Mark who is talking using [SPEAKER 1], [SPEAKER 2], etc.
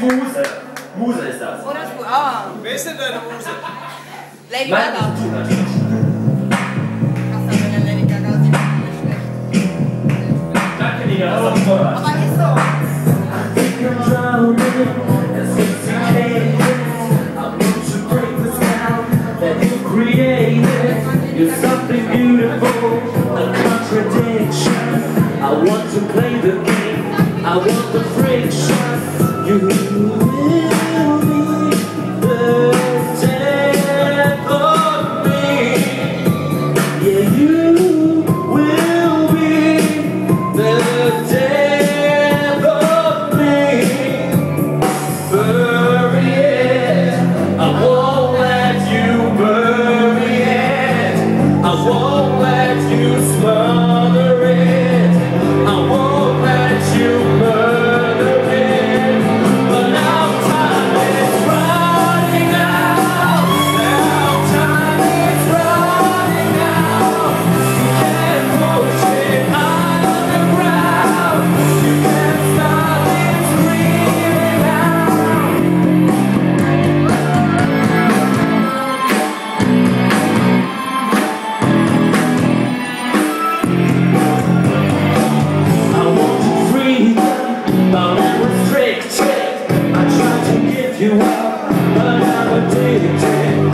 [SPEAKER 1] Muse. Muse ist das.
[SPEAKER 2] Oder du, ah.
[SPEAKER 3] Wer ist denn deine Muse?
[SPEAKER 2] Lady
[SPEAKER 1] Nein,
[SPEAKER 2] Gaga.
[SPEAKER 1] du natürlich.
[SPEAKER 2] Ach, dann wäre Lady Gaga sie nicht schlecht.
[SPEAKER 1] Danke dir, das ist toll.
[SPEAKER 2] Aber ist so.
[SPEAKER 4] You're something beautiful, a contradiction. I want to play the game, I want the friction. You will be the death of me. Yeah, you will be the death of me. Bury it. I won't let you bury it. I won't let you smother you up, but I'm addicted.